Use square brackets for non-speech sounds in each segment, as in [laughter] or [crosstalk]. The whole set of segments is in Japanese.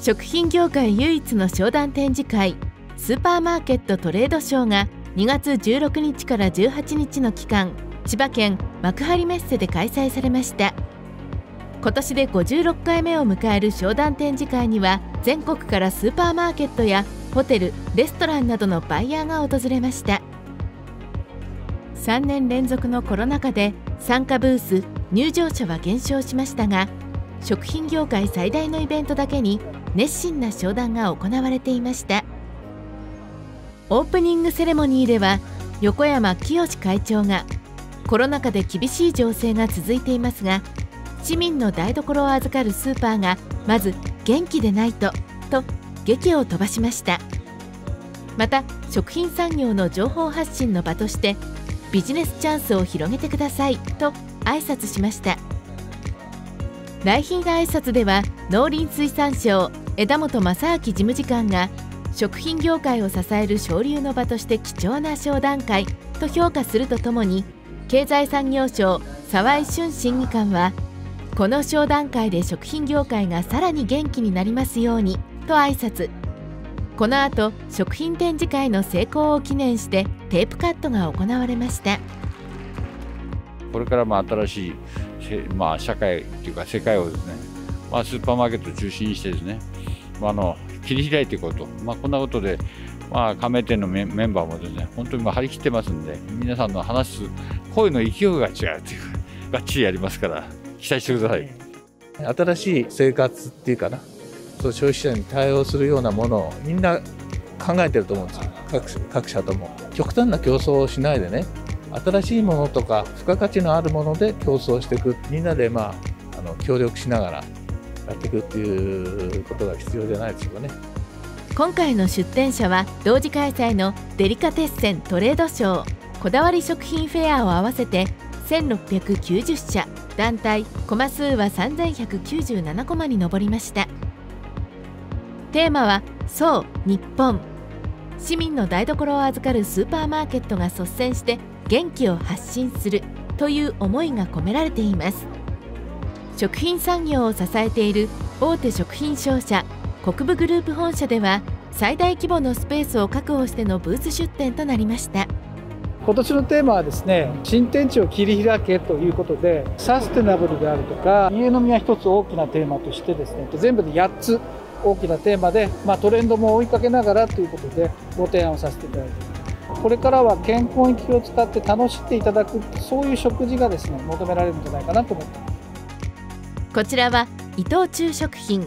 食品業界唯一の商談展示会スーパーマーケットトレードショーが2月16日から18日の期間千葉県幕張メッセで開催されました。今年で56回目を迎える商談展示会には全国からスーパーマーケットやホテルレストランなどのバイヤーが訪れました。3年連続のコロナ禍で参加ブース入場者は減少しましたが食品業界最大のイベントだけに熱心な商談が行われていました。オープニングセレモニーでは横山清会長がコロナ禍で厳しい情勢が続いていますが市民の台所を預かるスーパーがまず元気でないとと劇を飛ばしました。また食品産業の情報発信の場としてビジネスチャンスを広げてくださいと挨拶しました。来賓挨拶では農林水産省枝本正明事務次官が食品業界を支える省流の場として貴重な商談会と評価するとともに経済産業省沢井俊審議官はこの商談会で食品業界がさらに元気になりますようにと挨拶。この後食品展示会の成功を記念してテープカットが行われました。これからも新しい、まあ、社会というか世界をですね、まあ、スーパーマーケットを中心にしてですね、まあ、あの切り開いていこうと、まあ、こんなことで、まあ、加盟店のメンバーもですね本当に張り切ってますんで皆さんの話す声の勢いが違うというか [laughs] がっちりやりますから期待してください。新しい生活っていうかな。そう消費者に対応するようなものをみんな考えてると思うんですよ。各各社とも。極端な競争をしないでね新しいものとか付加価値のあるもので競争していくみんなでまああの協力しながらやっていくっていうことが必要じゃないでしょうかね。今回の出展者は同時開催のデリカテッセントレードショーこだわり食品フェアを合わせて1690社団体コマ数は3197コマに上りました。テーマは「そう日本」市民の台所を預かるスーパーマーケットが率先して元気を発信するという思いが込められています。食品産業を支えている大手食品商社国分グループ本社では最大規模のスペースを確保してのブース出店となりました。今年のテーマはですね新天地を切り開けということでサステナブルであるとか家飲みは一つ大きなテーマとしてですね全部で8つ大きなテーマで、まあ、トレンドも追いかけながらということでご提案をさせていただいて。いますこれからは健康に気を使って楽しんでいただくそういう食事がですね求められるんじゃないかなと思って。ますこちらは伊藤忠食品。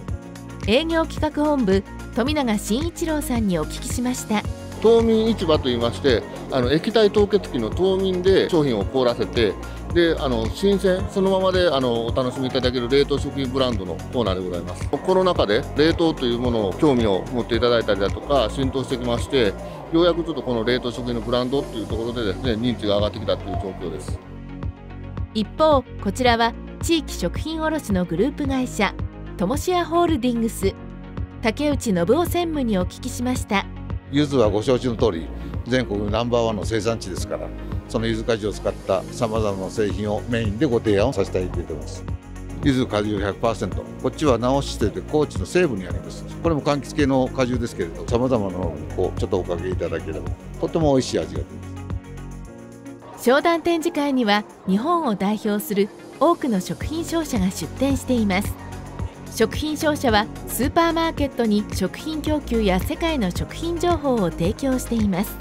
営業企画本部富永慎一郎さんにお聞きしました。凍眠市場といいましてあの液体凍結機の凍眠で商品を凍らせてであの新鮮そのままであのお楽しみいただける冷凍食品ブランドのコーナーでございます。コロナ禍で冷凍というものを興味を持っていただいたりだとか浸透してきましてようやくちょっとこの冷凍食品のブランドっていうところでですね認知が上がってきたという状況です。一方こちらは地域食品卸のグループ会社ともしやホールディングス竹内信夫専務にお聞きしました。柚子はご承知の通り全国ナンバーワンの生産地ですからその柚子果汁を使ったさまざまな製品をメインでご提案をさせていただいています。柚子果汁100%こっちは直してて高知の西部にあります。これも柑橘系の果汁ですけれどさまざまなものにこうちょっとおかけいただければとても美味しい味が出ます。商談展示会には日本を代表する多くの食品商社が出展しています。食品商社はスーパーマーケットに食品供給や世界の食品情報を提供しています。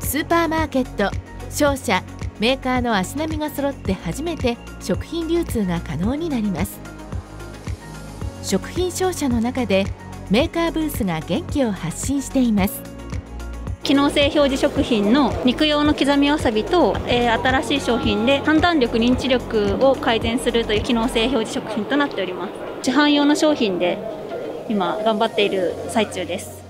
スーパーマーケット商社メーカーの足並みが揃って初めて食品流通が可能になります。食品商社の中でメーカーブースが元気を発信しています。機能性表示食品の肉用の刻みわさびと、えー、新しい商品で判断力認知力を改善するという機能性表示食品となっております。市販用の商品で今頑張っている最中です。